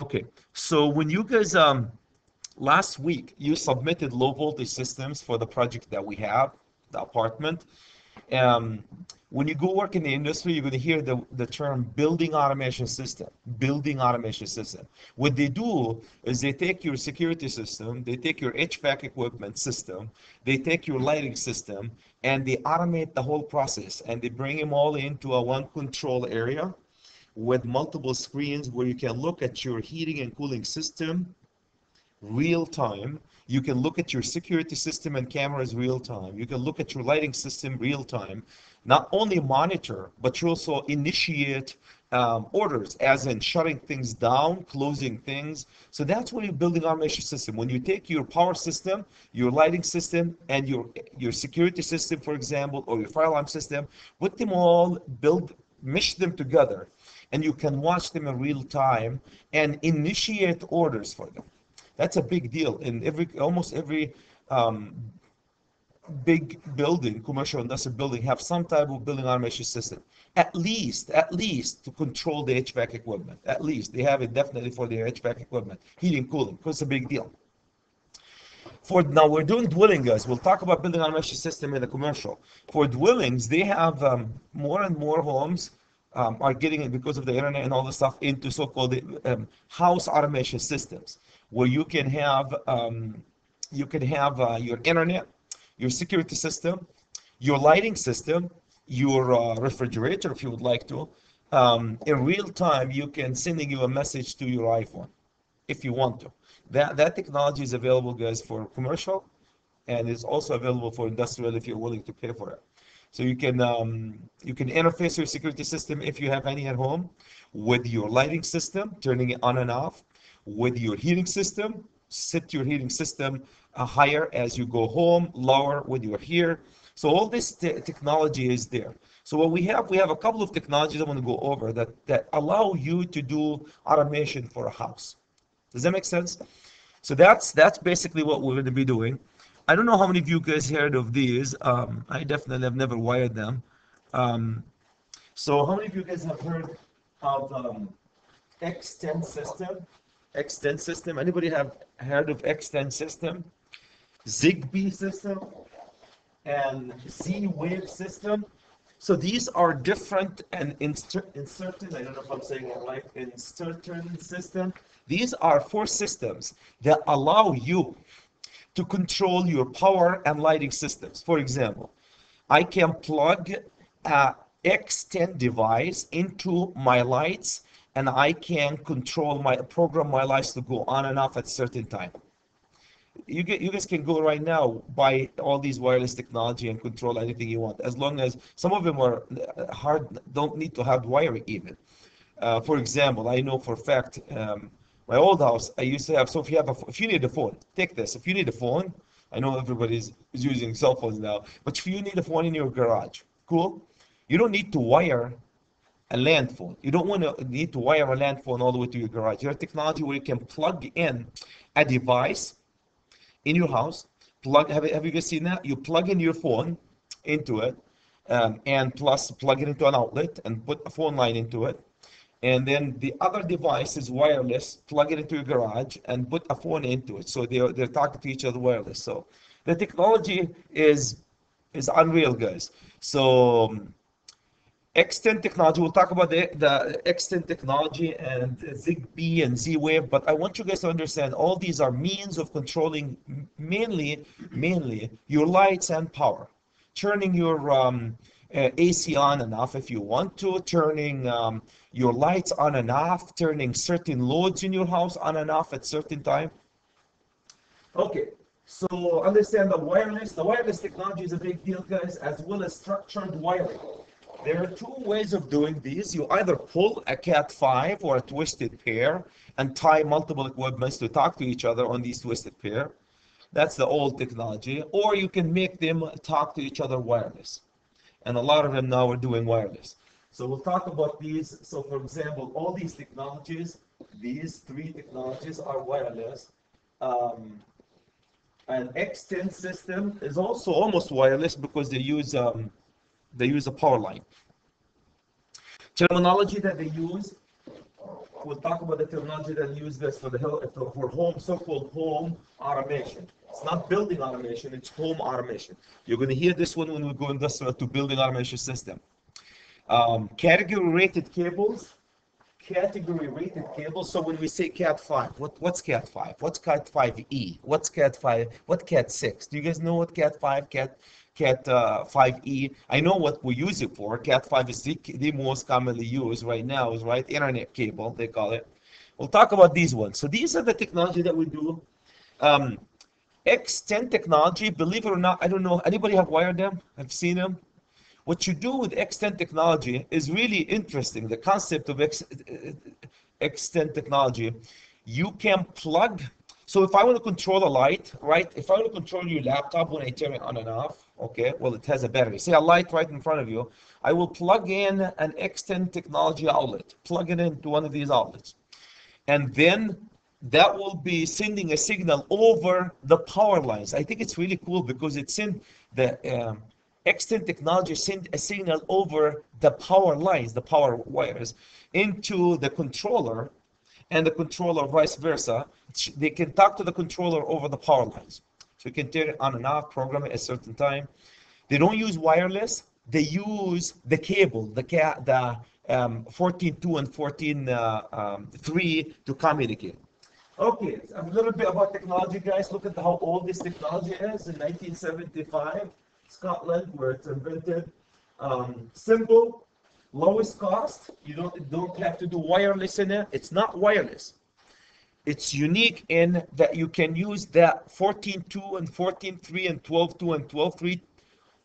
Okay, so when you guys um last week you submitted low voltage systems for the project that we have, the apartment. Um, when you go work in the industry, you're going to hear the, the term building automation system. Building automation system. What they do is they take your security system, they take your HVAC equipment system, they take your lighting system, and they automate the whole process and they bring them all into a one control area with multiple screens where you can look at your heating and cooling system real time. You can look at your security system and cameras real time. You can look at your lighting system real time. Not only monitor, but you also initiate um, orders, as in shutting things down, closing things. So that's when you're building automation system. When you take your power system, your lighting system, and your your security system, for example, or your fire alarm system, put them all, build, mesh them together, and you can watch them in real time and initiate orders for them. That's a big deal. In every almost every um, big building, commercial industrial building, have some type of building automation system. At least, at least to control the HVAC equipment. At least they have it definitely for their HVAC equipment, heating, cooling, it's a big deal. For now, we're doing dwelling, guys. We'll talk about building automation system in the commercial. For dwellings, they have um, more and more homes um, are getting it because of the internet and all the stuff into so-called um, house automation systems, where you can have um, you can have uh, your internet, your security system, your lighting system, your uh, refrigerator, if you would like to. Um, in real time, you can sending you a message to your iPhone, if you want to. That that technology is available, guys, for commercial, and is also available for industrial if you're willing to pay for it. So you can um, you can interface your security system if you have any at home with your lighting system, turning it on and off, with your heating system, set your heating system uh, higher as you go home, lower when you're here. So all this te technology is there. So what we have, we have a couple of technologies I want to go over that, that allow you to do automation for a house. Does that make sense? So that's that's basically what we're going to be doing. I don't know how many of you guys heard of these. Um, I definitely have never wired them. Um, so how many of you guys have heard of um, X10 system? X10 system. Anybody have heard of X10 system? Zigbee system and Z-Wave system. So these are different and incertain, I don't know if I'm saying it right, incertain system. These are four systems that allow you to control your power and lighting systems. For example, I can plug a X10 device into my lights and I can control my program my lights to go on and off at certain time. You get you guys can go right now buy all these wireless technology and control anything you want as long as some of them are hard don't need to have wiring even. Uh, for example, I know for a fact um, my old house, I used to have. So if you have a, if you need a phone, take this. If you need a phone, I know everybody's is using cell phones now, but if you need a phone in your garage, cool. You don't need to wire a land phone. You don't want to need to wire a land phone all the way to your garage. You have technology where you can plug in a device in your house. Plug. Have, have you guys seen that? You plug in your phone into it, um, and plus plug it into an outlet and put a phone line into it and then the other device is wireless plug it into your garage and put a phone into it. So they're, they're talking to each other wireless. So the technology is is unreal guys. So um, X10 technology, we'll talk about the, the X10 technology and ZigBee and Z-Wave, but I want you guys to understand all these are means of controlling mainly, mainly your lights and power. Turning your um, AC on and off if you want to, turning um, your lights on and off, turning certain loads in your house on and off at certain time. Okay, so understand the wireless. The wireless technology is a big deal, guys, as well as structured wiring. There are two ways of doing these. You either pull a Cat5 or a twisted pair and tie multiple equipments to talk to each other on these twisted pair. That's the old technology. Or you can make them talk to each other wireless. And a lot of them now are doing wireless. So we'll talk about these. So for example, all these technologies, these three technologies are wireless. Um, an X10 system is also almost wireless because they use um, they use a power line. Terminology that they use we'll talk about the technology that use this for the for home, so-called home automation. It's not building automation, it's home automation. You're going to hear this one when we go industrial to building automation system. Um, category rated cables, category rated cables. So when we say Cat 5, what, what's Cat 5? What's Cat 5e? What's Cat 5? What Cat 6? Do you guys know what Cat 5, Cat Cat uh, 5e? I know what we use it for. Cat 5 is the, the most commonly used right now, is right internet cable, they call it. We'll talk about these ones. So these are the technology that we do. Um, X10 technology, believe it or not, I don't know, anybody have wired them? I've seen them. What you do with X10 technology is really interesting. The concept of X, X10 technology, you can plug. So if I want to control a light, right? If I want to control your laptop when I turn it on and off, okay, well, it has a battery. Say a light right in front of you, I will plug in an X10 technology outlet, plug it into one of these outlets. And then that will be sending a signal over the power lines. I think it's really cool because it sent the um, X10 technology send a signal over the power lines, the power wires, into the controller, and the controller vice versa. They can talk to the controller over the power lines. So you can turn it on and off, program it at a certain time. They don't use wireless. They use the cable, the ca the um, 14.2 and 14.3 uh, um, to communicate. Okay, a little bit about technology, guys. Look at how old this technology is. In 1975, Scotland, where it's invented. Um, simple, lowest cost. You don't don't have to do wireless in it. It's not wireless. It's unique in that you can use that 14.2 and 14.3 and 12.2 and 12.3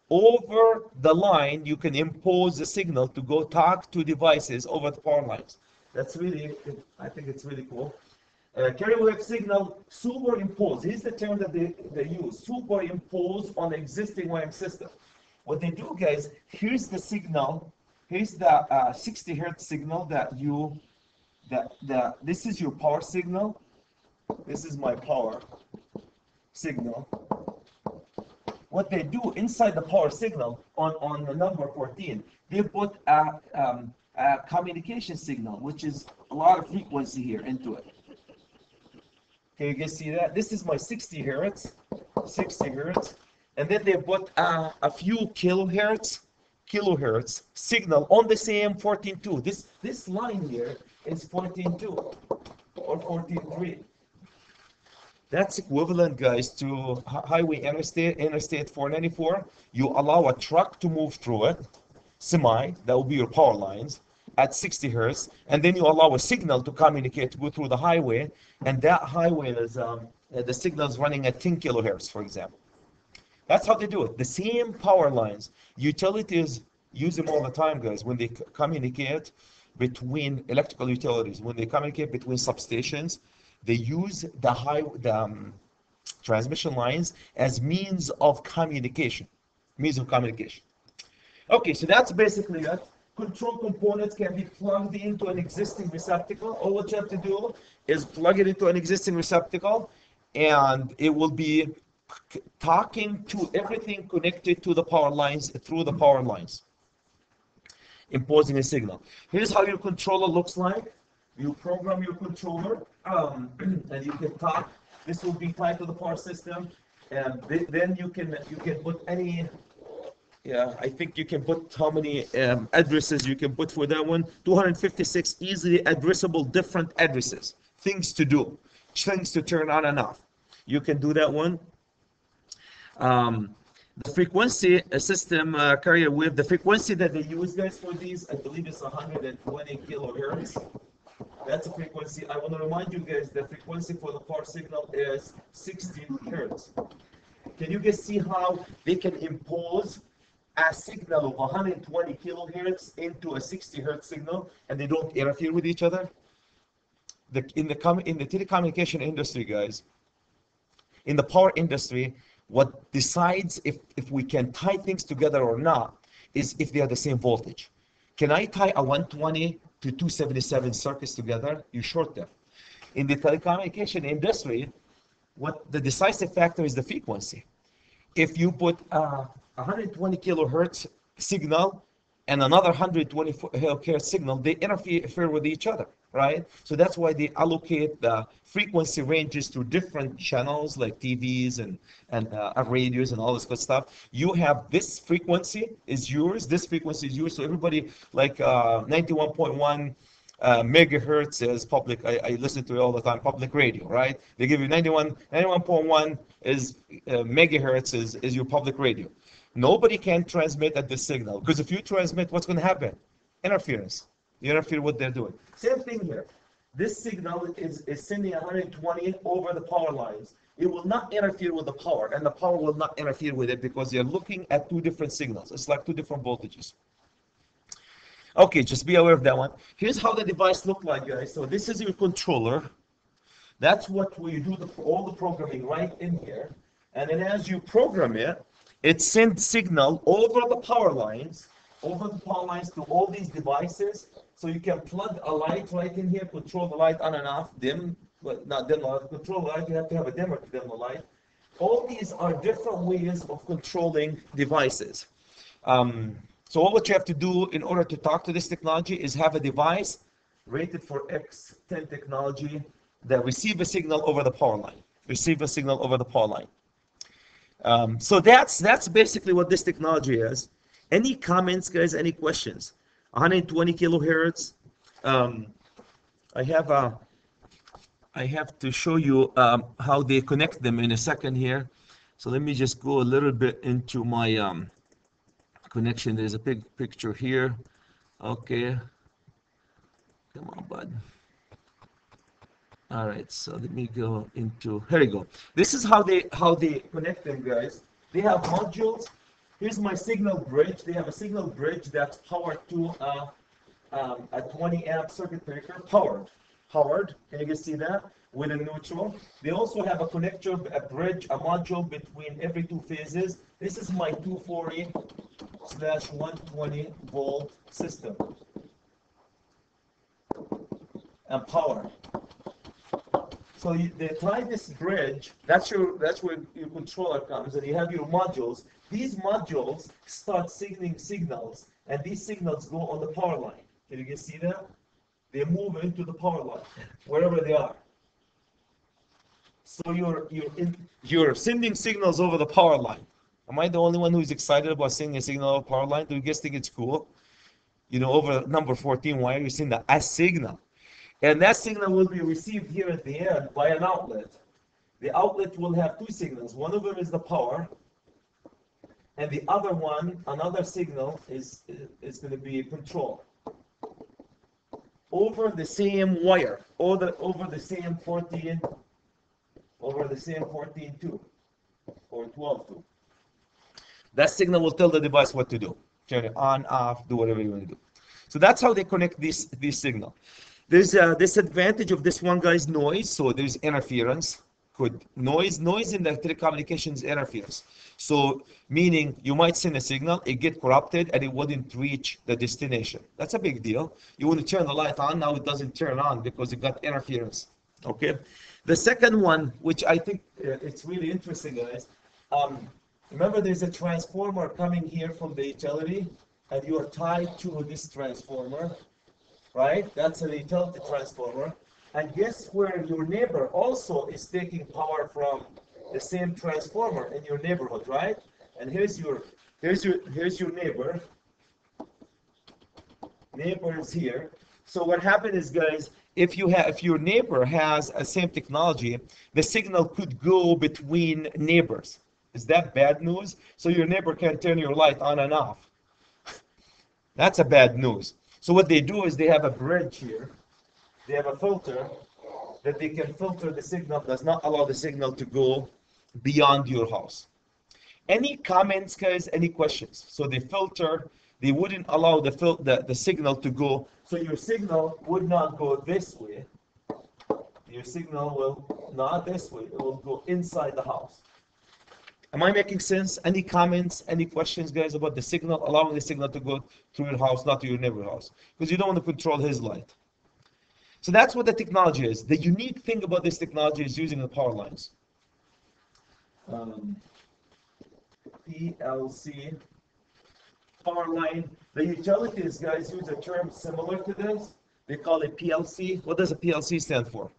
over the line. You can impose a signal to go talk to devices over the power lines. That's really, I think it's really cool. Uh, carrier wave signal superimpose. Here's the term that they, they use. Superimpose on existing WAM system. What they do, guys, here's the signal. Here's the uh, 60 hertz signal that you, that the this is your power signal. This is my power signal. What they do inside the power signal on, on the number 14, they put a, um, a communication signal, which is a lot of frequency here into it. Can you guys see that? This is my 60 hertz, 60 hertz. And then they put uh, a few kilohertz, kilohertz signal on the same 14.2. This, this line here is 14.2 or 14.3. That's equivalent, guys, to highway interstate, interstate 494. You allow a truck to move through it, semi, that will be your power lines at 60 hertz, and then you allow a signal to communicate to go through the highway, and that highway is um, the signal is running at 10 kilohertz, for example. That's how they do it. The same power lines. Utilities use them all the time, guys, when they communicate between electrical utilities, when they communicate between substations, they use the high the um, transmission lines as means of communication, means of communication. Okay, so that's basically it control components can be plugged into an existing receptacle. All what you have to do is plug it into an existing receptacle and it will be talking to everything connected to the power lines through the power lines, imposing a signal. Here's how your controller looks like. You program your controller um, and you can talk. This will be tied to the power system and then you can you can put any yeah, I think you can put how many um, addresses you can put for that one. 256 easily addressable different addresses. Things to do, things to turn on and off. You can do that one. Um, the frequency system uh, carrier wave, the frequency that they use guys for these, I believe it's 120 kilohertz. That's a frequency. I want to remind you guys the frequency for the power signal is 16 hertz. Can you guys see how they can impose a signal of 120 kilohertz into a 60 hertz signal and they don't interfere with each other? The, in, the in the telecommunication industry, guys, in the power industry, what decides if, if we can tie things together or not is if they are the same voltage. Can I tie a 120 to 277 circuits together? You short them. In the telecommunication industry, what the decisive factor is the frequency. If you put a 120 kilohertz signal and another 120 kilohertz signal, they interfere with each other, right? So that's why they allocate the frequency ranges to different channels like TVs and and uh, radios and all this good stuff. You have this frequency is yours, this frequency is yours. So everybody like uh, 91.1 uh, megahertz is public. I, I, listen to it all the time. Public radio, right? They give you 91, 91.1 is uh, megahertz is, is your public radio. Nobody can transmit at this signal because if you transmit, what's going to happen? Interference. Interfere what they're doing. Same thing here. This signal is, is sending 120 over the power lines. It will not interfere with the power, and the power will not interfere with it because you're looking at two different signals. It's like two different voltages. Okay, just be aware of that one. Here's how the device look like, guys. So this is your controller. That's what we do the, all the programming right in here. And then as you program it, it sends signal over the power lines, over the power lines to all these devices. So you can plug a light right in here, control the light on and off, dim, well, not dim light, control the light, you have to have a dimmer to dim the light. All these are different ways of controlling devices. Um, so all what you have to do in order to talk to this technology is have a device rated for X10 technology that receive a signal over the power line. Receive a signal over the power line. Um, so that's that's basically what this technology is. Any comments, guys? Any questions? 120 kilohertz. Um, I have a. I have to show you um, how they connect them in a second here. So let me just go a little bit into my um, connection. There's a big picture here. Okay. Come on, bud. All right, so let me go into, here we go. This is how they how they connect them, guys. They have modules. Here's my signal bridge. They have a signal bridge that's powered to uh, um, a 20 amp circuit breaker, powered. Powered, can you guys see that? With a neutral. They also have a connector, a bridge, a module between every two phases. This is my 240 slash 120 volt system. And power. So you, they apply this bridge. That's your that's where your controller comes, and you have your modules. These modules start signaling signals, and these signals go on the power line. Can you guys see that? They move into the power line wherever they are. So you're you're in, you're sending signals over the power line. Am I the only one who's excited about sending a signal over power line? Do you guys think it's cool? You know, over number 14 wire, you're seeing a signal. And that signal will be received here at the end by an outlet. The outlet will have two signals. One of them is the power, and the other one, another signal, is, is going to be control. Over the same wire, over the, over the same 14, over the same 14 too, or 12 too. That signal will tell the device what to do. Turn it on, off, do whatever you want to do. So that's how they connect this, this signal. There's a disadvantage of this one guy's noise, so there's interference. Could noise noise in the telecommunications interference. So meaning you might send a signal, it get corrupted, and it wouldn't reach the destination. That's a big deal. You want to turn the light on, now it doesn't turn on because it got interference. Okay. The second one, which I think uh, it's really interesting, guys. Um, remember, there's a transformer coming here from the utility, and you are tied to this transformer right? That's a utility transformer. And guess where your neighbor also is taking power from the same transformer in your neighborhood, right? And here's your here's your here's your neighbor. Neighbor is here. So what happened is, guys, if you have if your neighbor has a same technology, the signal could go between neighbors. Is that bad news? So your neighbor can turn your light on and off. That's a bad news. So what they do is they have a bridge here. They have a filter that they can filter the signal, does not allow the signal to go beyond your house. Any comments, guys? Any questions? So they filter, they wouldn't allow the, fil the, the signal to go. So your signal would not go this way. Your signal will not this way. It will go inside the house. Am I making sense? Any comments, any questions, guys, about the signal, allowing the signal to go through your house, not to your neighbor's house? Because you don't want to control his light. So that's what the technology is. The unique thing about this technology is using the power lines. Um, PLC power line. The utilities guys use a term similar to this. They call it PLC. What does a PLC stand for?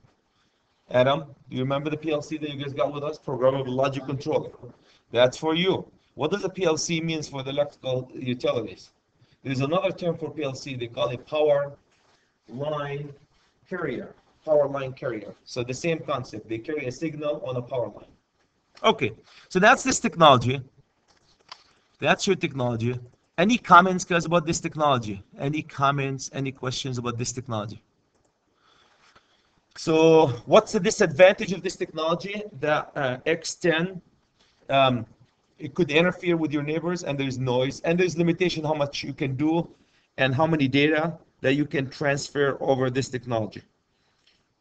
Adam, do you remember the PLC that you guys got with us? Programmable Logic Controller. That's for you. What does a PLC means for the electrical utilities? There's another term for PLC. They call it power line carrier. Power line carrier. So the same concept. They carry a signal on a power line. Okay, so that's this technology. That's your technology. Any comments, guys, about this technology? Any comments, any questions about this technology? So what's the disadvantage of this technology? The uh, X10, um, it could interfere with your neighbors and there's noise and there's limitation how much you can do and how many data that you can transfer over this technology.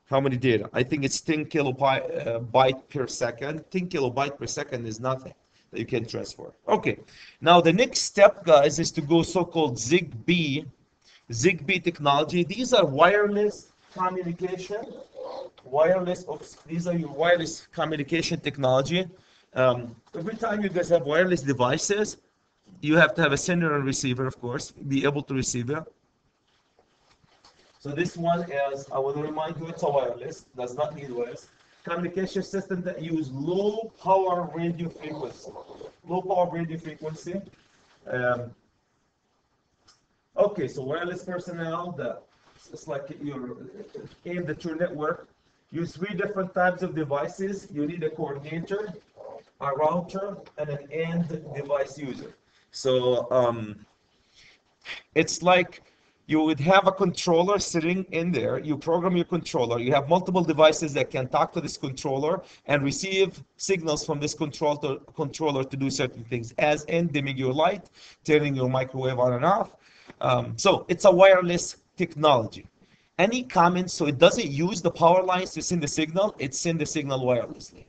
How many data? I think it's 10 kilobyte uh, byte per second. 10 kilobyte per second is nothing that you can transfer. Okay, now the next step, guys, is to go so-called ZigBee, ZigBee technology. These are wireless communication, wireless, oops, these are your wireless communication technology. Um, every time you guys have wireless devices, you have to have a sender and receiver, of course, be able to receive it. So this one is, I want to remind you, it's a wireless, does not need wireless. Communication system that use low power radio frequency. Low power radio frequency. Um, okay, so wireless personnel, that it's like you're aimed at your network. Use three different types of devices. You need a coordinator, a router, and an end device user. So um, it's like you would have a controller sitting in there. You program your controller. You have multiple devices that can talk to this controller and receive signals from this controller controller to do certain things, as in dimming your light, turning your microwave on and off. Um, so it's a wireless technology. Any comments? So it doesn't use the power lines to send the signal. It sends the signal wirelessly.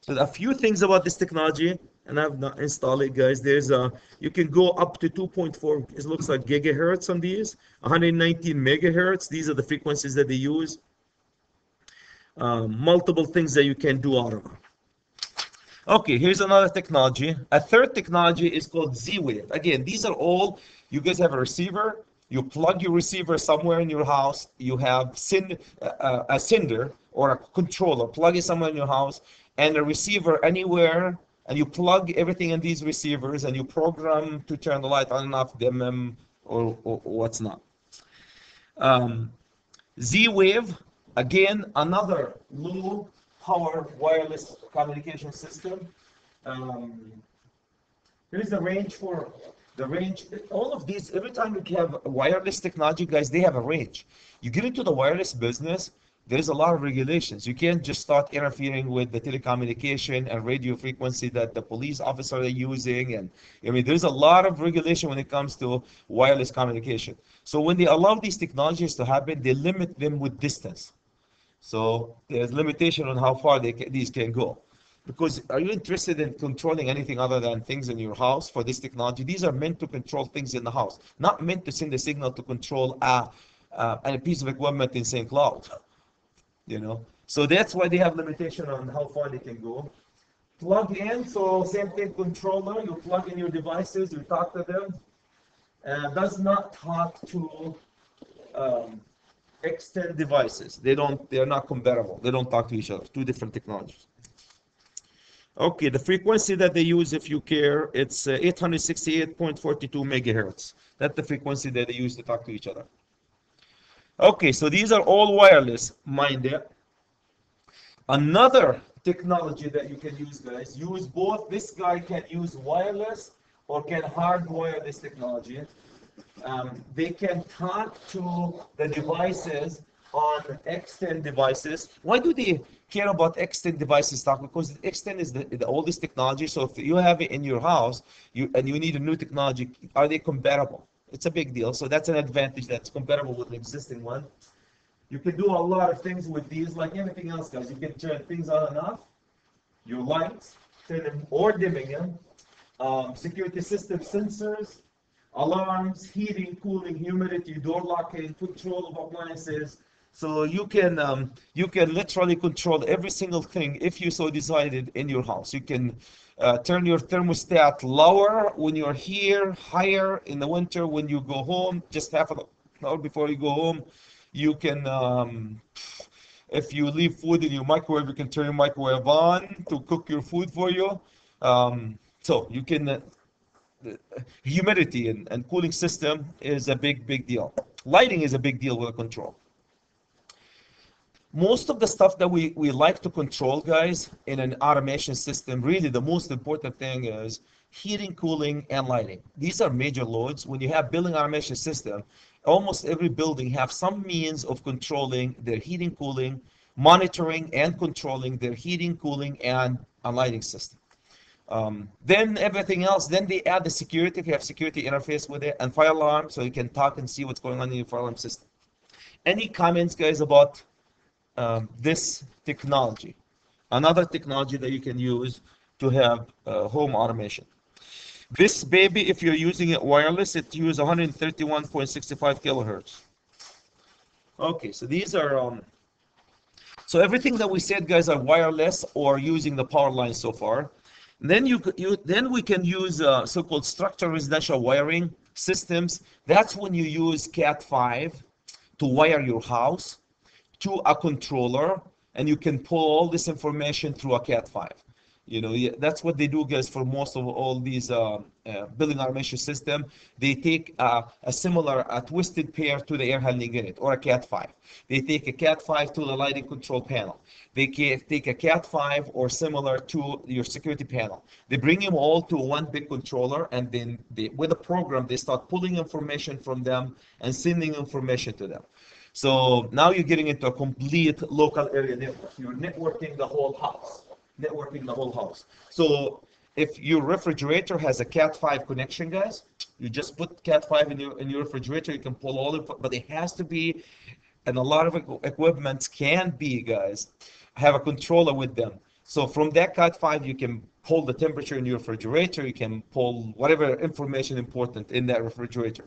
So a few things about this technology and I've not installed it, guys. There's a you can go up to 2.4. It looks like gigahertz on these. 119 megahertz. These are the frequencies that they use. Um, multiple things that you can do out of them. Okay, here's another technology. A third technology is called Z-Wave. Again, these are all you guys have a receiver. You plug your receiver somewhere in your house. You have send, uh, a sender or a controller. Plug it somewhere in your house, and a receiver anywhere and you plug everything in these receivers and you program to turn the light on and off, them or, or, what's not. Um, Z-Wave, again, another low power wireless communication system. Um, here's the range for the range. All of these, every time you have wireless technology, guys, they have a range. You get into the wireless business, there's a lot of regulations. You can't just start interfering with the telecommunication and radio frequency that the police officer are using. And I mean, there's a lot of regulation when it comes to wireless communication. So when they allow these technologies to happen, they limit them with distance. So there's limitation on how far can, these can go. Because are you interested in controlling anything other than things in your house for this technology? These are meant to control things in the house, not meant to send a signal to control a, uh, a piece of equipment in St. Cloud you know. So that's why they have limitation on how far they can go. Plug in, so same thing, controller, you plug in your devices, you talk to them. Uh, does not talk to um, X10 devices. They don't, they're not compatible. They don't talk to each other, two different technologies. Okay, the frequency that they use, if you care, it's uh, 868.42 megahertz. That's the frequency that they use to talk to each other. Okay, so these are all wireless, mind it. Another technology that you can use, guys, use both. This guy can use wireless or can hardwire this technology. Um, they can talk to the devices on X10 devices. Why do they care about X10 devices talk? Because X10 is the, the oldest technology. So if you have it in your house you and you need a new technology, are they compatible? It's a big deal. So that's an advantage that's compatible with the existing one. You can do a lot of things with these, like anything else, guys. You can turn things on and off. Your lights, turn them or dimming them. Um, security system sensors, alarms, heating, cooling, humidity, door locking, control of appliances, So you can um, you can literally control every single thing if you so decided in your house. You can uh, turn your thermostat lower when you're here, higher in the winter when you go home, just half an hour before you go home. You can, um, if you leave food in your microwave, you can turn your microwave on to cook your food for you. Um, so you can, uh, humidity and, and cooling system is a big, big deal. Lighting is a big deal with control most of the stuff that we, we like to control, guys, in an automation system, really the most important thing is heating, cooling, and lighting. These are major loads. When you have building automation system, almost every building have some means of controlling their heating, cooling, monitoring and controlling their heating, cooling, and a lighting system. Um, then everything else, then they add the security, if you have security interface with it, and fire alarm, so you can talk and see what's going on in your fire alarm system. Any comments, guys, about um, this technology, another technology that you can use to have uh, home automation. This baby, if you're using it wireless, it uses 131.65 kilohertz. Okay, so these are, um, so everything that we said, guys, are wireless or using the power line so far. Then you, you then we can use uh, so-called structured residential wiring systems. That's when you use Cat5 to wire your house to a controller and you can pull all this information through a cat5 you know that's what they do guys for most of all these uh, uh, building automation system. They take uh, a similar a twisted pair to the air handling unit or a cat5 they take a cat5 to the lighting control panel. They take a cat5 or similar to your security panel. They bring them all to one big controller and then they, with a program they start pulling information from them and sending information to them so now you're getting into a complete local area network. You're networking the whole house, networking the whole house. So if your refrigerator has a Cat5 connection, guys, you just put Cat5 in your in your refrigerator. You can pull all of but it has to be, and a lot of equipment can be, guys, have a controller with them. So from that Cat5, you can pull the temperature in your refrigerator. You can pull whatever information important in that refrigerator.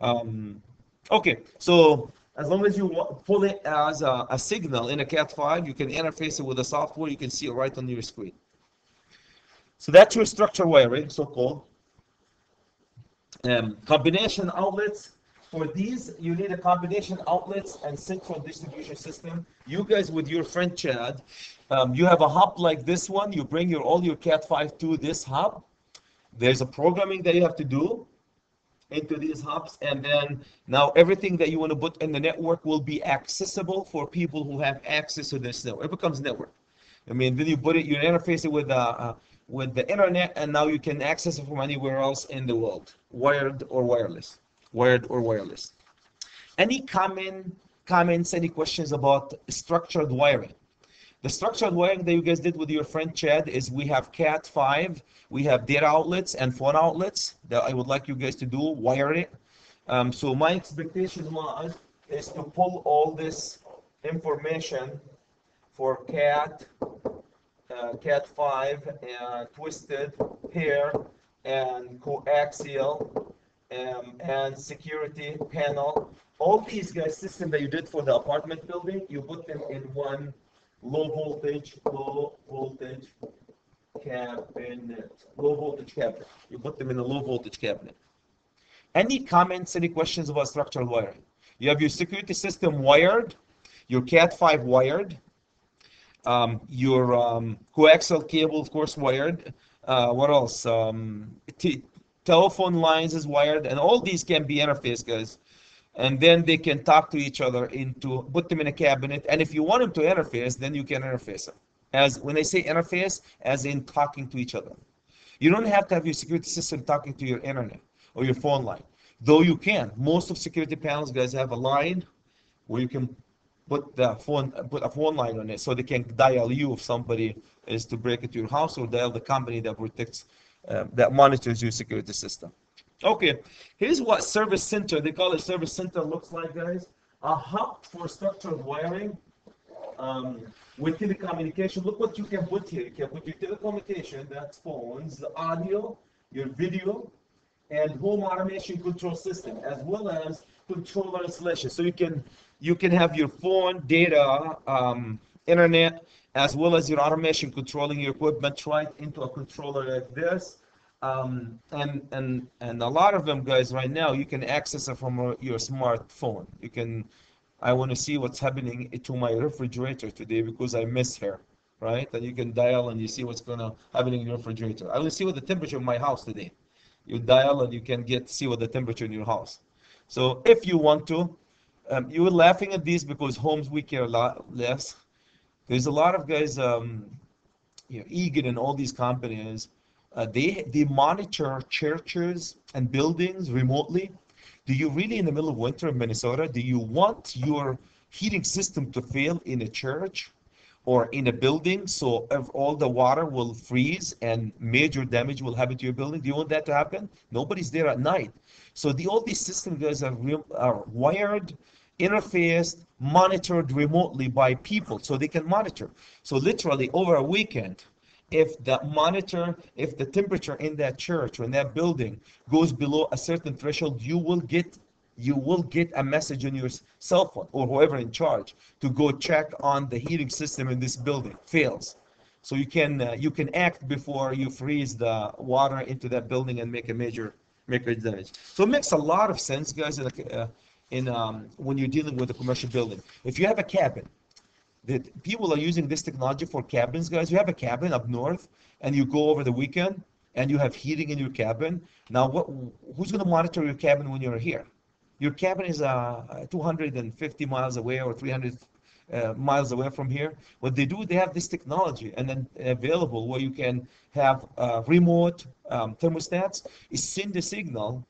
Um, okay, so as long as you pull it as a, a, signal in a Cat5, you can interface it with the software. You can see it right on your screen. So that's your structure wiring, so-called. Um, combination outlets. For these, you need a combination outlets and central distribution system. You guys, with your friend Chad, um, you have a hub like this one. You bring your all your Cat5 to this hub. There's a programming that you have to do into these hubs and then now everything that you want to put in the network will be accessible for people who have access to this network. It becomes network. I mean, then you put it, you interface it with uh, uh, with the internet, and now you can access it from anywhere else in the world, wired or wireless, wired or wireless. Any common comments, any questions about structured wiring? The structured wiring that you guys did with your friend Chad is we have Cat5, we have data outlets and phone outlets that I would like you guys to do, wire it. Um, so my expectation was is to pull all this information for Cat, uh, Cat5, and twisted, pair, and coaxial, um, and security panel. All these guys system that you did for the apartment building, you put them in one low voltage, low voltage cabinet, low voltage cabinet. You put them in a low voltage cabinet. Any comments, any questions about structural wiring? You have your security system wired, your Cat5 wired, um, your um, coaxial cable, of course, wired. Uh, what else? Um, telephone lines is wired, and all these can be interfaced, guys and then they can talk to each other into put them in a cabinet and if you want them to interface then you can interface them. As when they say interface as in talking to each other. You don't have to have your security system talking to your internet or your phone line though you can. Most of security panels guys have a line where you can put the phone put a phone line on it so they can dial you if somebody is to break into your house or dial the company that protects uh, that monitors your security system Okay, here's what service center, they call it service center, looks like, guys. A hub for structured wiring um, with telecommunication. Look what you can put here. You can put your telecommunication, that's phones, the audio, your video, and home automation control system, as well as controller installation. So you can you can have your phone, data, um, internet, as well as your automation controlling your equipment right into a controller like this. Um, and and and a lot of them guys right now you can access it from uh, your smartphone. You can. I want to see what's happening to my refrigerator today because I miss her, right? And you can dial and you see what's gonna happening in your refrigerator. I want to see what the temperature of my house today. You dial and you can get see what the temperature in your house. So if you want to, um, you were laughing at these because homes we care a lot less. There's a lot of guys, um, you know, Egan and all these companies, uh, they they monitor churches and buildings remotely. Do you really, in the middle of winter in Minnesota, do you want your heating system to fail in a church or in a building so all the water will freeze and major damage will happen to your building? Do you want that to happen? Nobody's there at night. So the all these system guys are, are wired, interfaced, monitored remotely by people so they can monitor. So literally over a weekend, if the monitor, if the temperature in that church or in that building goes below a certain threshold, you will get you will get a message on your cell phone or whoever in charge to go check on the heating system in this building fails. So you can uh, you can act before you freeze the water into that building and make a major major damage. So it makes a lot of sense, guys, in, uh, in um, when you're dealing with a commercial building. If you have a cabin, that people are using this technology for cabins, guys. You have a cabin up north, and you go over the weekend, and you have heating in your cabin. Now, what? Who's going to monitor your cabin when you're here? Your cabin is uh, 250 miles away or 300 uh, miles away from here. What they do, they have this technology and then available where you can have uh, remote um, thermostats. Is send a signal,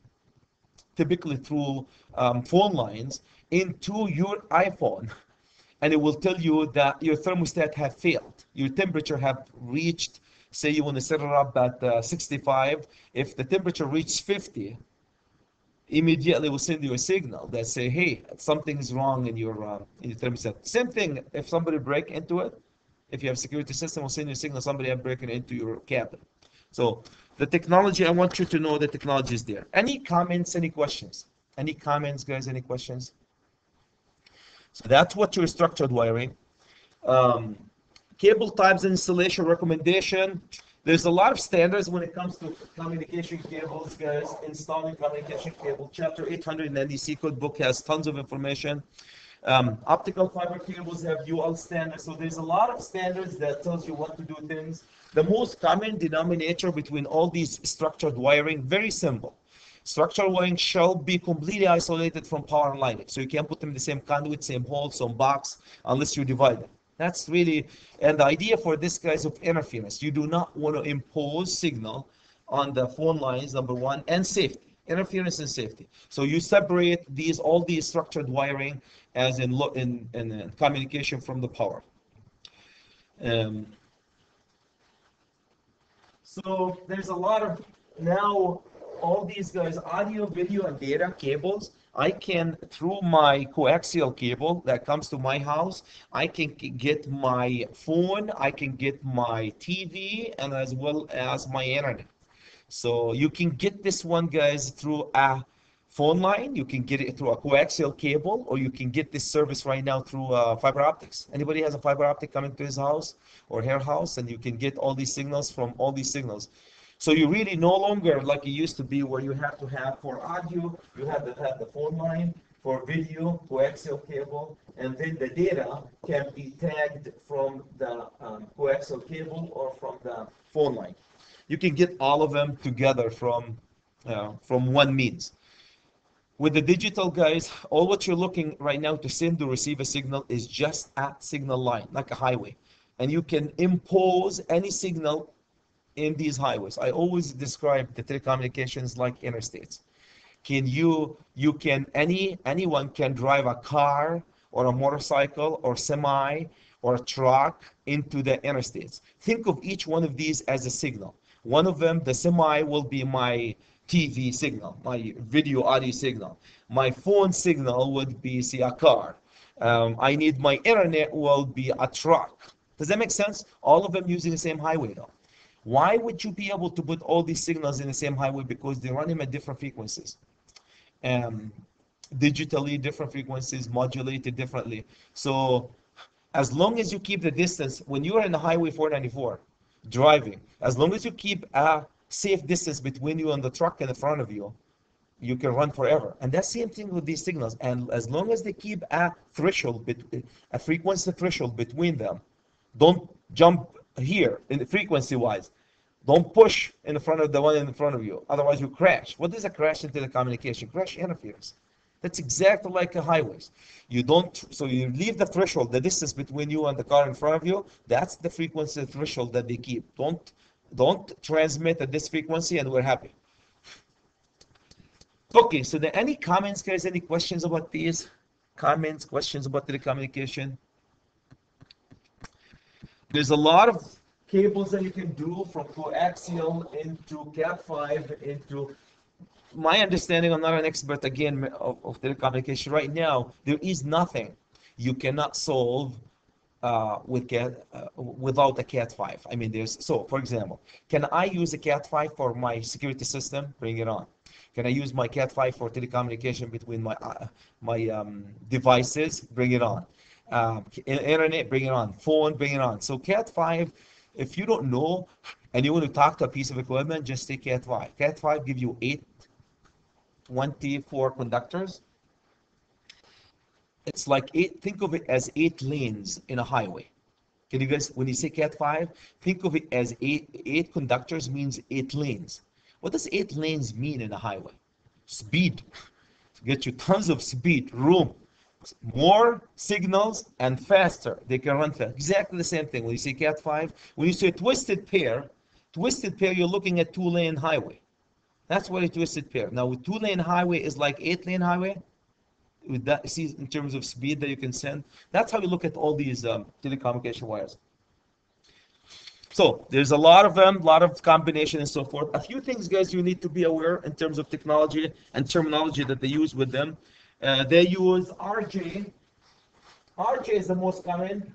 typically through um, phone lines, into your iPhone and it will tell you that your thermostat have failed. Your temperature have reached, say you want to set it up at uh, 65. If the temperature reaches 50, immediately will send you a signal that say, hey, something is wrong in your, uh, in your thermostat. Same thing, if somebody break into it, if you have security system, will send you a signal somebody have broken into your cabin. So the technology, I want you to know the technology is there. Any comments, any questions? Any comments, guys, any questions? So that's what your structured wiring. Um, cable types installation recommendation. There's a lot of standards when it comes to communication cables, guys. Installing communication cable. Chapter 800 in code book has tons of information. Um, optical fiber cables have UL standards. So there's a lot of standards that tells you what to do things. The most common denominator between all these structured wiring, very simple. Structural wiring shall be completely isolated from power and lighting. So you can't put them in the same conduit, same hole, same box, unless you divide them. That's really, and the idea for this guys of interference, you do not want to impose signal on the phone lines, number one, and safety, interference and safety. So you separate these, all these structured wiring as in, in, in, communication from the power. Um, so there's a lot of now all these guys, audio, video, and data cables, I can, through my coaxial cable that comes to my house, I can get my phone, I can get my TV, and as well as my internet. So you can get this one, guys, through a phone line, you can get it through a coaxial cable, or you can get this service right now through uh, fiber optics. Anybody has a fiber optic coming to his house or her house, and you can get all these signals from all these signals. So you really no longer like it used to be where you have to have for audio, you have to have the phone line, for video, coaxial cable, and then the data can be tagged from the um, coaxial cable or from the phone line. You can get all of them together from, uh, from one means. With the digital guys, all what you're looking right now to send or receive a signal is just a signal line, like a highway. And you can impose any signal in these highways. I always describe the telecommunications like interstates. Can you you can any anyone can drive a car or a motorcycle or semi or a truck into the interstates. Think of each one of these as a signal. One of them, the semi, will be my TV signal, my video audio signal. My phone signal would be, see, a car. Um, I need my internet will be a truck. Does that make sense? All of them using the same highway though. Why would you be able to put all these signals in the same highway? Because they run them at different frequencies. Um, digitally, different frequencies, modulated differently. So as long as you keep the distance, when you're in the highway 494 driving, as long as you keep a safe distance between you and the truck in front of you, you can run forever. And that's the same thing with these signals. And as long as they keep a threshold, a frequency threshold between them, don't jump here in the frequency wise. Don't push in front of the one in front of you. Otherwise, you crash. What is a crash in telecommunication? Crash interference. That's exactly like a highways. You don't, so you leave the threshold, the distance between you and the car in front of you. That's the frequency threshold that they keep. Don't, don't transmit at this frequency, and we're happy. Okay, so there any comments, guys? Any questions about these? Comments, questions about telecommunication? There's a lot of cables that you can do from coaxial into Cat5 into my understanding, I'm not an expert again of, of telecommunication. Right now, there is nothing you cannot solve uh, with cat uh, without a cat 5 i mean there's so for example can i use a cat 5 for my security system? Bring it on. Can i use my cat 5 for telecommunication between my uh, my um, devices? Bring it on um, internet bring it on phone bring it on. So cat 5 if you don't know and you want to talk to a piece of equipment just take cat 5 cat 5 give you 8 24 conductors. It's like eight think of it as eight lanes in a highway. Can you guys when you say cat 5 think of it as eight eight conductors means eight lanes. What does eight lanes mean in a highway? Speed. Get you tons of speed room more signals and faster. They can run fast exactly the same thing. When you see cat 5 when you say twisted pair twisted pair you're looking at two lane highway. That's what a twisted pair. Now with two lane highway is like eight lane highway. With that see in terms of speed that you can send that's how you look at all these um, telecommunication wires. So there's a lot of them a lot of combination and so forth. A few things guys you need to be aware in terms of technology and terminology that they use with them uh, they use rj rj is the most common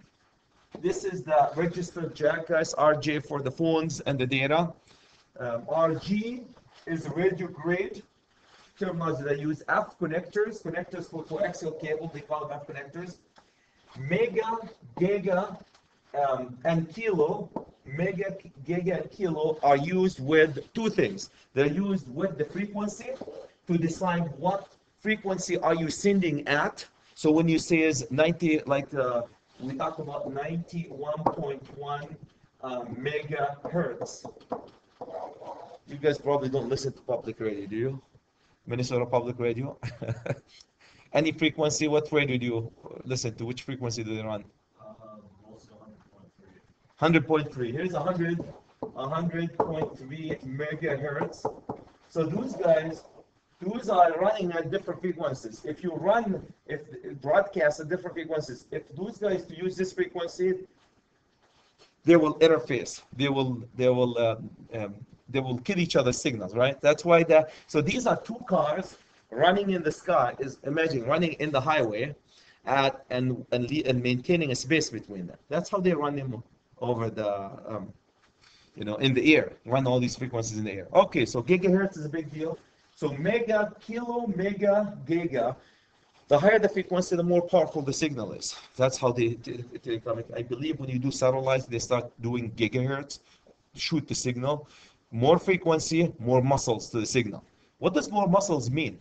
this is the registered jack guys rj for the phones and the data um, rg is radio grade terminals that use F connectors, connectors for coaxial cable, they call them F connectors. Mega, giga, um, and kilo, mega, giga, and kilo are used with two things. They're used with the frequency to decide what frequency are you sending at. So when you say is 90, like uh, we talked about 91.1 uh, megahertz. You guys probably don't listen to public radio, do you? Minnesota Public Radio. Any frequency, what radio do you listen to? Which frequency do they run? Uh, 100.3. Here's 100, 100.3 megahertz. So those guys, those are running at different frequencies. If you run, if broadcast at different frequencies, if those guys to use this frequency, they will interface. They will, they will uh, um, they will kill each other's signals, right? That's why that. So these are two cars running in the sky. Is imagine running in the highway, at and and, and maintaining a space between them. That's how they run them over the, um, you know, in the air. Run all these frequencies in the air. Okay, so gigahertz is a big deal. So mega, kilo, mega, giga. The higher the frequency, the more powerful the signal is. That's how they, they I believe when you do satellites, they start doing gigahertz, shoot the signal more frequency, more muscles to the signal. What does more muscles mean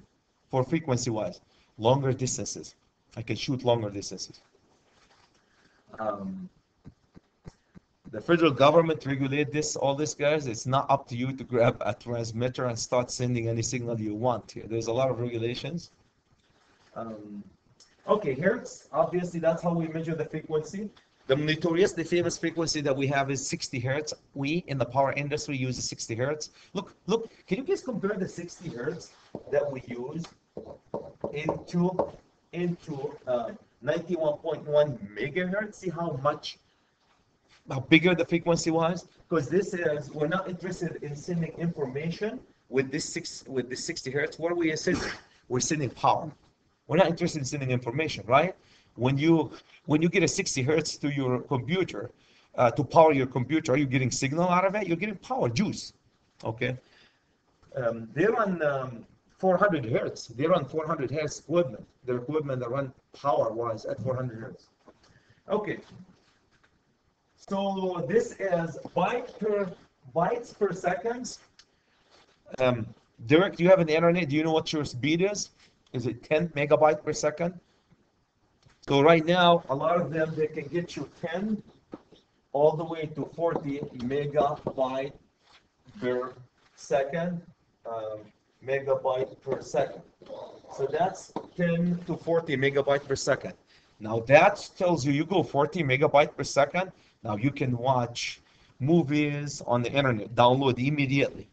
for frequency wise? Longer distances. I can shoot longer distances. Um, the federal government regulate this, all this guys. It's not up to you to grab a transmitter and start sending any signal you want here. There's a lot of regulations. Um, okay, hertz, obviously that's how we measure the frequency. The notorious, the famous frequency that we have is 60 hertz. We in the power industry use 60 hertz. Look, look, can you guys compare the 60 hertz that we use into into uh, 91.1 megahertz? See how much how bigger the frequency was? Because this is we're not interested in sending information with this six with this 60 hertz. What are we sending? We're sending power. We're not interested in sending information, right? when you when you get a 60 hertz to your computer, uh, to power your computer, are you getting signal out of it? You're getting power, juice. Okay. Um, they run um, 400 hertz. They run 400 hertz equipment. Their equipment that run power-wise at 400 hertz. Okay. So this is byte per bytes per seconds. Um, Derek, do you have an internet? Do you know what your speed is? Is it 10 megabyte per second? So right now, a lot of them, they can get you 10 all the way to 40 megabyte per second, um, megabyte per second. So that's 10 to 40 megabyte per second. Now that tells you you go 40 megabyte per second. Now you can watch movies on the internet, download immediately.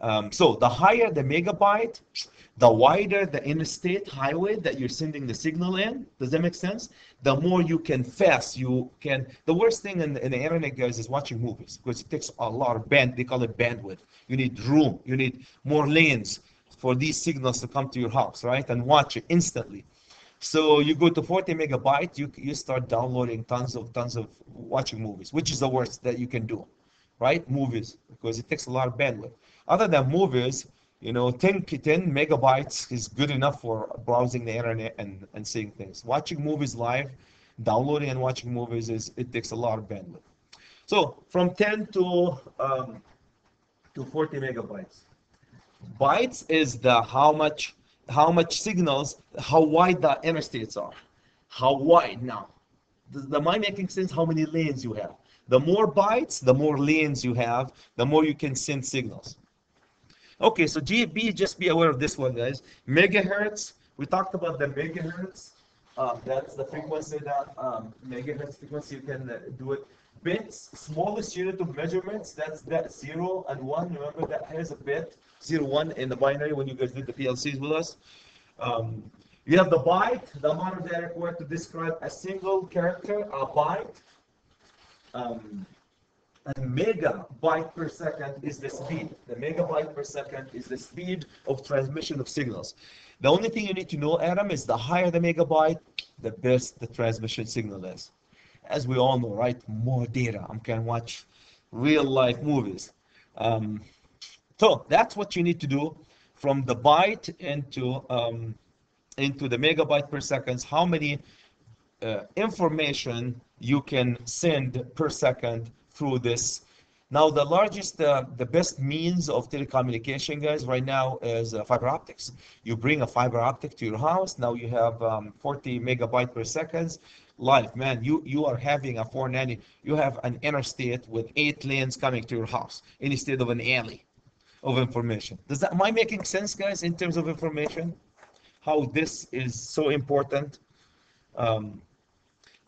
Um, so the higher the megabyte, the wider the interstate highway that you're sending the signal in. Does that make sense? The more you can fast, you can. The worst thing in, in the internet, guys, is watching movies because it takes a lot of band. They call it bandwidth. You need room. You need more lanes for these signals to come to your house, right? And watch it instantly. So you go to 40 megabyte, you you start downloading tons of tons of watching movies, which is the worst that you can do, right? Movies because it takes a lot of bandwidth. Other than movies, you know, 10, 10 megabytes is good enough for browsing the internet and, and seeing things. Watching movies live, downloading and watching movies is it takes a lot of bandwidth. So from 10 to um, to 40 megabytes. Bytes is the how much how much signals, how wide the interstates are. How wide now? The, mind making sense? How many lanes you have? The more bytes, the more lanes you have, the more you can send signals. Okay, so GB, just be aware of this one, guys. Megahertz, we talked about the megahertz. Um, that's the frequency that um, megahertz frequency you can uh, do it. Bits, smallest unit of measurements, that's that zero and one. Remember that has a bit, zero, one in the binary when you guys did the PLCs with us. Um, you have the byte, the amount of data required to describe a single character, a byte. Um, and megabyte per second is the speed. The megabyte per second is the speed of transmission of signals. The only thing you need to know, Adam, is the higher the megabyte, the best the transmission signal is. As we all know, right? More data. I can watch real life movies. Um, so that's what you need to do from the byte into um, into the megabyte per seconds. How many uh, information you can send per second through this. Now, the largest, uh, the best means of telecommunication, guys, right now is uh, fiber optics. You bring a fiber optic to your house. Now you have um, 40 megabyte per second. Live, man, you you are having a 490. You have an interstate with eight lanes coming to your house instead of an alley of information. Does that am I making sense, guys, in terms of information? How this is so important. Um,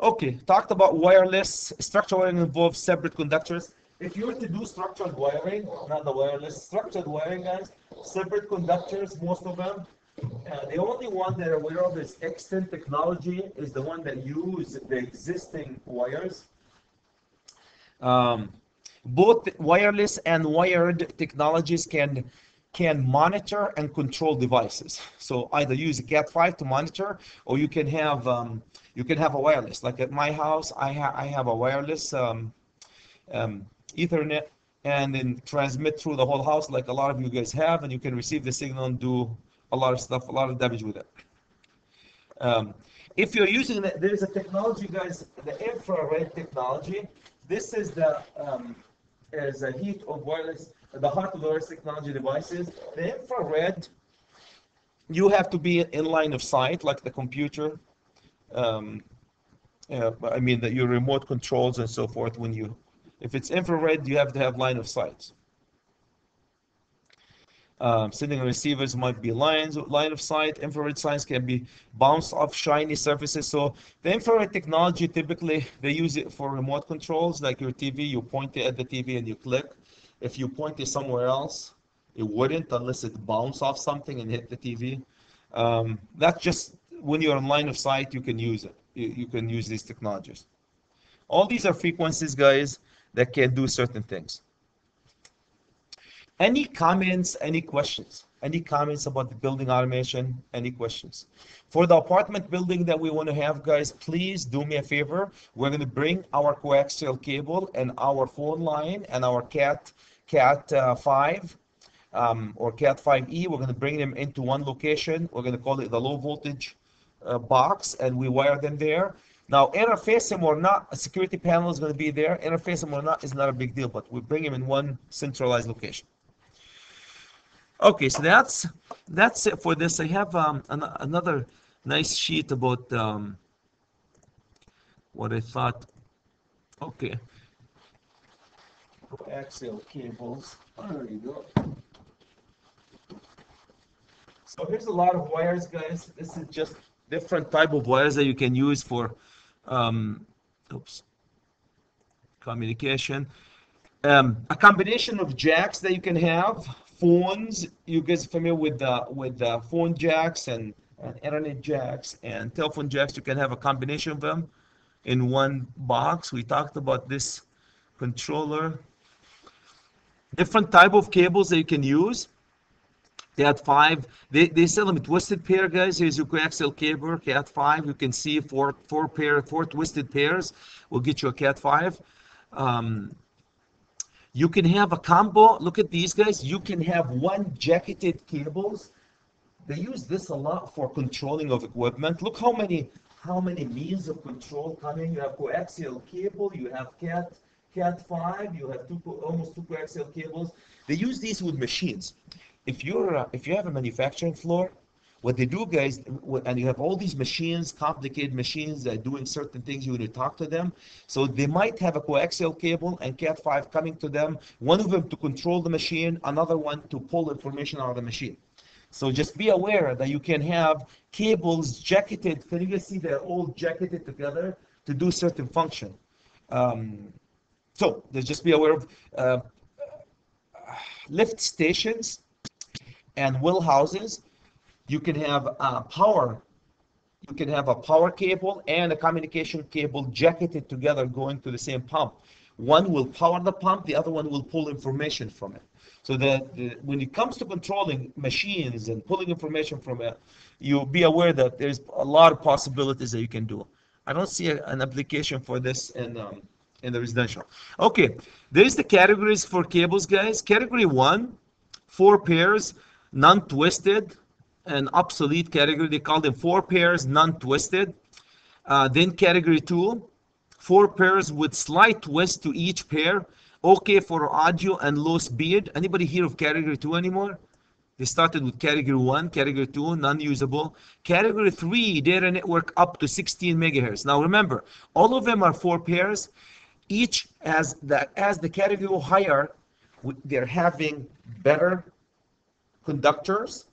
Okay, talked about wireless. Structured wiring involves separate conductors. If you were to do structured wiring, not the wireless, structured wiring, guys, separate conductors, most of them. Uh, the only one that are aware of is X10 technology, is the one that use the existing wires. Um, both wireless and wired technologies can can monitor and control devices. So either use a Cat5 to monitor, or you can have um, you can have a wireless. Like at my house, I, ha I have a wireless um, um, Ethernet and then transmit through the whole house like a lot of you guys have, and you can receive the signal and do a lot of stuff, a lot of damage with it. Um, if you're using there is a technology, guys, the infrared technology. This is the um, is a heat of wireless, the heart of wireless technology devices. The infrared, you have to be in line of sight, like the computer um, yeah, I mean that your remote controls and so forth. When you, if it's infrared, you have to have line of sight. Um, sending receivers might be lines line of sight. Infrared signs can be bounced off shiny surfaces. So the infrared technology typically they use it for remote controls, like your TV. You point it at the TV and you click. If you point it somewhere else, it wouldn't unless it bounced off something and hit the TV. Um, that's just when you're in line of sight, you can use it. You, you can use these technologies. All these are frequencies, guys, that can do certain things. Any comments, any questions? Any comments about the building automation? Any questions? For the apartment building that we want to have, guys, please do me a favor. We're going to bring our coaxial cable and our phone line and our CAT CAT uh, 5 um, or CAT 5E. We're going to bring them into one location. We're going to call it the low voltage uh, box, and we wire them there. Now, interface them or not, a security panel is going to be there. Interface them or not is not a big deal, but we bring them in one centralized location. Okay, so that's that's it for this. I have um, an another nice sheet about um, what I thought. Okay. Coaxial cables. There you go. So here's a lot of wires, guys. This is just different type of wires that you can use for, um, oops, communication. Um, a combination of jacks that you can have, phones. You guys familiar with the with the phone jacks and, and internet jacks and telephone jacks? You can have a combination of them in one box. We talked about this controller. Different type of cables that you can use. They had five. They, they sell them in twisted pair, guys. Here's your coaxial cable, Cat 5. You can see four four pair, four twisted pairs will get you a Cat 5. Um, you can have a combo. Look at these guys. You can have one jacketed cables. They use this a lot for controlling of equipment. Look how many how many means of control coming. You have coaxial cable. You have Cat Cat 5. You have two almost two coaxial cables. They use these with machines if you're uh, if you have a manufacturing floor, what they do, guys, and you have all these machines, complicated machines that are doing certain things, you need to talk to them. So they might have a coaxial cable and Cat5 coming to them, one of them to control the machine, another one to pull information out of the machine. So just be aware that you can have cables jacketed. Can you guys see they're all jacketed together to do certain function? Um, so just be aware of uh, lift stations and well houses, you can have uh, power. You can have a power cable and a communication cable jacketed together going to the same pump. One will power the pump, the other one will pull information from it. So that the, when it comes to controlling machines and pulling information from it, you be aware that there's a lot of possibilities that you can do. I don't see a, an application for this in um, in the residential. Okay, there's the categories for cables, guys. Category one, four pairs non-twisted, an obsolete category. They call them four pairs non-twisted. Uh, then category two, four pairs with slight twist to each pair. Okay for audio and low speed. Anybody hear of category two anymore? They started with category one, category two, non-usable. Category three, data network up to 16 megahertz. Now remember, all of them are four pairs. Each as the as the category higher, they're having better conductors,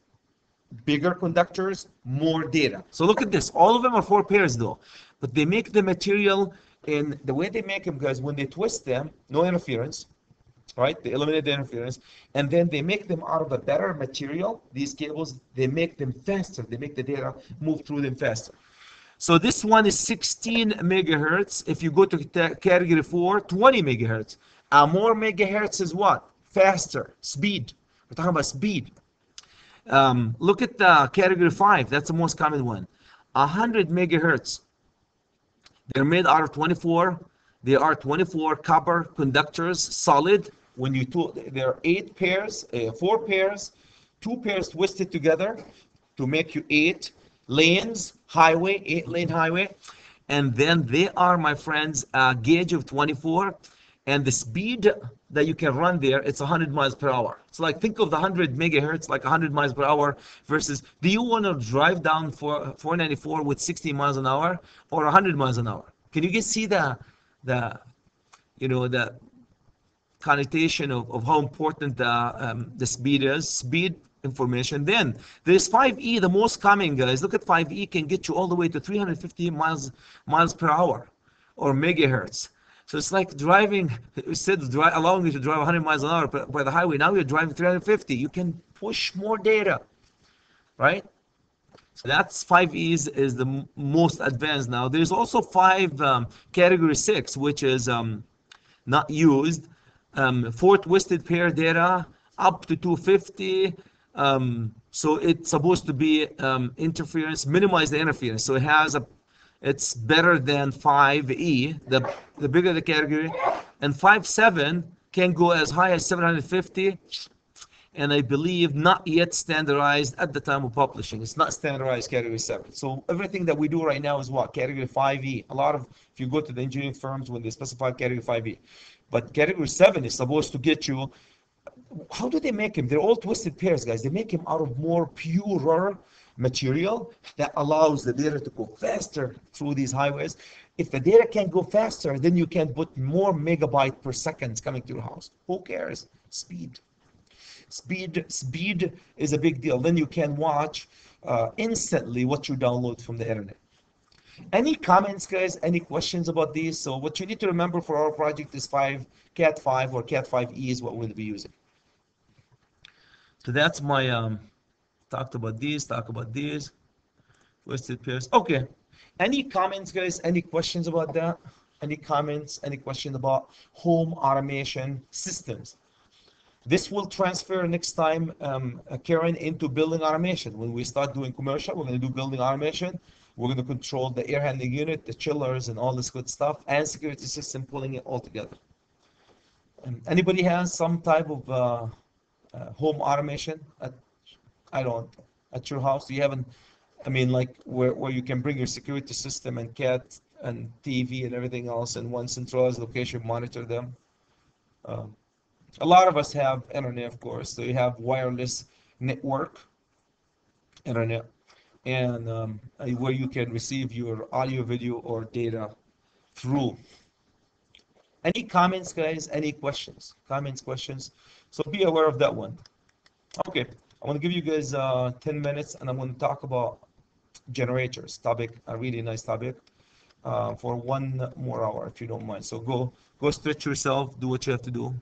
bigger conductors, more data. So look at this. All of them are four pairs though, but they make the material in the way they make them, guys, when they twist them, no interference, right? They eliminate the interference, and then they make them out of a better material. These cables, they make them faster. They make the data move through them faster. So this one is 16 megahertz. If you go to category 4, 20 megahertz. Uh, more megahertz is what? Faster, speed. We're talking about speed. Um, look at the category 5. That's the most common one. 100 megahertz. They're made out of 24. They are 24 copper conductors, solid. When you there are eight pairs, uh, four pairs, two pairs twisted together to make you eight lanes, highway, eight lane highway. And then they are, my friends, a gauge of 24 and the speed that you can run there it's 100 miles per hour. So like think of the 100 megahertz like 100 miles per hour versus do you want to drive down for 494 with 60 miles an hour or 100 miles an hour? Can you guys see the the you know the connotation of, of how important the um, the speed is? Speed information. Then there's 5e the most common guys. Look at 5e can get you all the way to 350 miles miles per hour or megahertz so it's like driving, instead of dri- allowing you to drive 100 miles an hour by the highway, now you're driving 350. You can push more data, right? So that's 5E is, the most advanced now. There's also 5 um, category 6, which is um, not used. Um, four twisted pair data up to 250. Um, so it's supposed to be um, interference, minimize the interference. So it has a, it's better than 5E, the, the bigger the category. And 5.7 can go as high as 750 and I believe not yet standardized at the time of publishing. It's not standardized category 7. So everything that we do right now is what? Category 5E. A lot of, if you go to the engineering firms when they specify category 5E. But category 7 is supposed to get you, how do they make them? They're all twisted pairs, guys. They make them out of more purer material that allows the data to go faster through these highways. If the data can go faster, then you can put more megabyte per second coming to your house. Who cares? Speed. Speed, speed is a big deal. Then you can watch uh, instantly what you download from the internet. Any comments, guys? Any questions about these? So what you need to remember for our project is 5, Cat 5 or Cat 5e is what we'll be using. So that's my, um, talked about this, talk about these. Twisted pairs. Okay. Any comments, guys? Any questions about that? Any comments? Any questions about home automation systems? This will transfer next time, um, Karen, into building automation. When we start doing commercial, we're going to do building automation. We're going to control the air handling unit, the chillers, and all this good stuff, and security system pulling it all together. Um, anybody has some type of uh, uh, home automation? At, I don't. At your house, you haven't. I mean, like where where you can bring your security system and cat and TV and everything else in one centralized location, monitor them. Um, a lot of us have internet, of course. So you have wireless network, internet, and um, where you can receive your audio, video, or data through. Any comments, guys? Any questions? Comments, questions? So be aware of that one. Okay, I'm going to give you guys uh, 10 minutes and I'm going to talk about generators topic, a really nice topic uh, for one more hour if you don't mind. So go, go stretch yourself, do what you have to do.